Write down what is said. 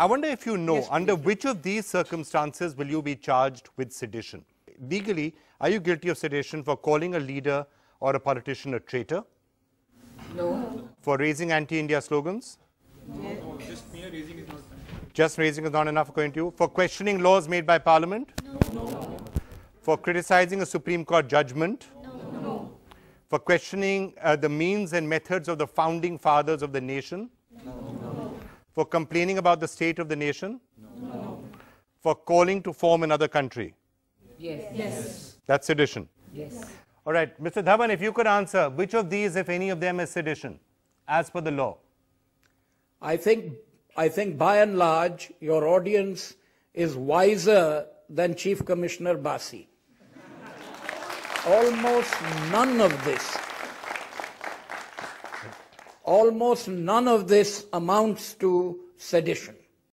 I wonder if you know yes, under which of these circumstances will you be charged with sedition? Legally, are you guilty of sedition for calling a leader or a politician a traitor? No. For raising anti India slogans? Yes. No, just mere raising is not enough. Just raising is not enough according to you? For questioning laws made by Parliament? No. no. For criticizing a Supreme Court judgment? No. no. For questioning uh, the means and methods of the founding fathers of the nation? No. For complaining about the state of the nation? No. For calling to form another country? Yes. Yes. That's sedition. Yes. All right, Mr. Dhawan, if you could answer, which of these, if any of them, is sedition as per the law? I think, I think by and large, your audience is wiser than Chief Commissioner Bassi. Almost none of this, almost none of this amounts to sedition.